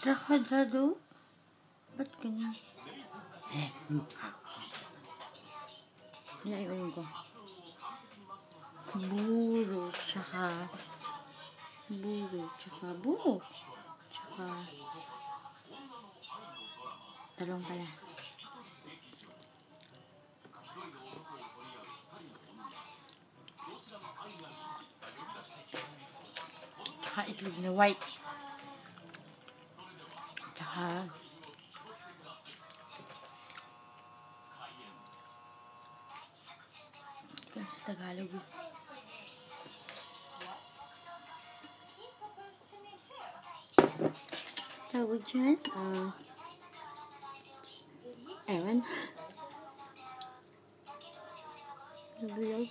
Kadra-kadrado? Ba't ganyan? Eh, Yan ay uling ko. Buro, tsaka buro, tsaka buro, tsaka talong pala. Tsaka itlog na white. God. Ito sa Tagalog. Tawag dyan? Uh, Aaron? Nabilog?